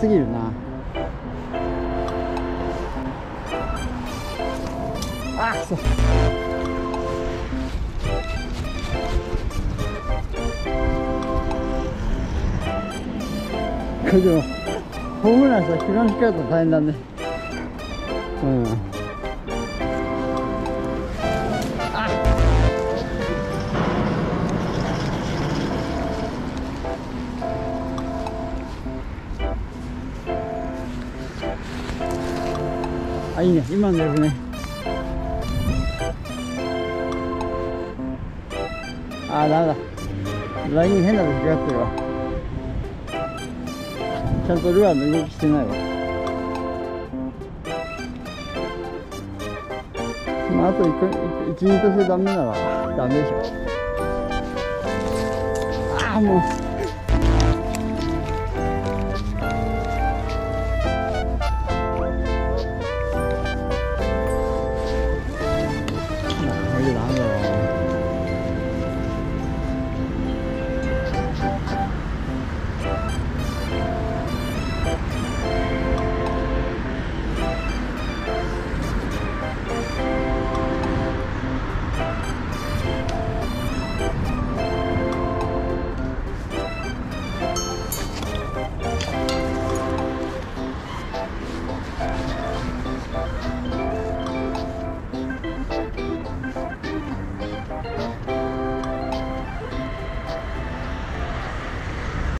すぎるな。あそう。これでもホームランしたら気が引かれたら大変だね。うん。あいいね。今のよくねあダメだ。ライン変なとこかかってるわ。ちゃんとルアーの動きしてないわ。まああと1個一二としてダメならダメでしょ。ああもう。